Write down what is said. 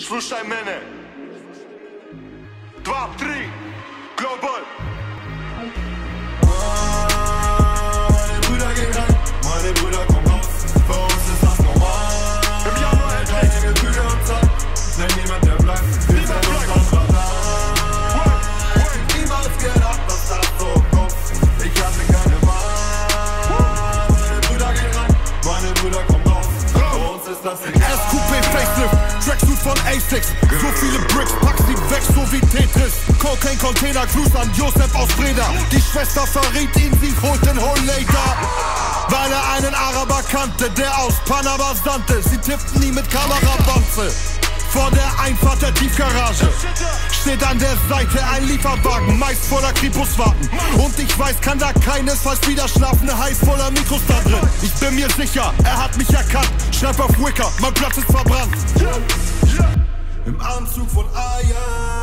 Slušaj mene. Dva, tri, global. Meine Brüder gehen rein, meine Brüder kommen raus. Bei uns ist das normal. Im Januar hält Keine Gefühle und Zeit, denn niemand der bleibt. Wir sind uns am. Niemals gedacht, dass das so kommt. Ich hatte keine Wahl. Meine Brüder gehen rein, meine Brüder kommen raus. Bei uns ist das egal. SQP Facelift, A6 So viele Bricks, pack sie weg, so wie Tetris. Cocaine Container, Gruß an Josef aus Breda. Die Schwester verriet ihn, sie holt den Hollader Weil er einen Araber kannte, der aus Panama sandte. Sie tippten ihn mit Kamerabanze. Vor der Einfahrt der Tiefgarage. Steht an der Seite ein Lieferwagen, meist voller Kripuswagen Und ich weiß, kann da keinesfalls wieder schlafen, heiß voller Mikros da drin. Ich bin mir sicher, er hat mich erkannt. Schreib auf Wicker, mein Platz ist Im Anzug von Aya